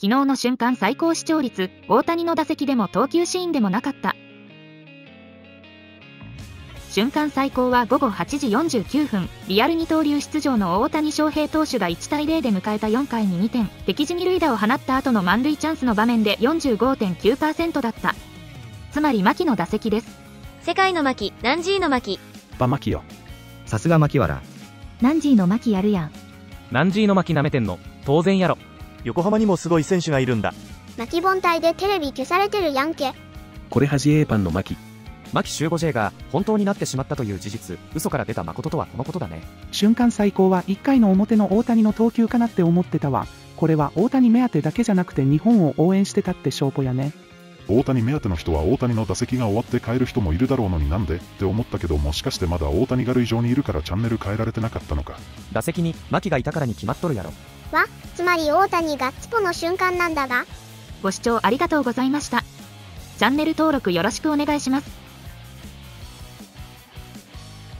昨日の瞬間最高視聴率、大谷の打席でも投球シーンでもなかった。瞬間最高は午後8時49分、リアル二刀流出場の大谷翔平投手が1対0で迎えた4回に2点、敵地二塁打を放った後の満塁チャンスの場面で45.9%だった。つまり牧の打席です。世界の牧、ナンジーの牧。バ牧よ。さすが牧原。ナンジーの牧やるやん。ナンジーの牧舐めてんの、当然やろ。横浜にもすごい選手がいるんだ。牧本体でテレビ消されてるやんけ。これは自衛パンの牧。牧秀吾 J が本当になってしまったという事実、嘘から出た誠とはこのことだね。瞬間最高は1回の表の大谷の投球かなって思ってたわ。これは大谷目当てだけじゃなくて日本を応援してたって証拠やね。大谷目当ての人は大谷の打席が終わって帰る人もいるだろうのになんでって思ったけどもしかしてまだ大谷が塁上にいるからチャンネル変えられてなかったのか打席に牧がいたからに決まっとるやろはつまり大谷ガッツポの瞬間なんだが。ご視聴ありがとうございました。チャンネル登録よろしくお願いします。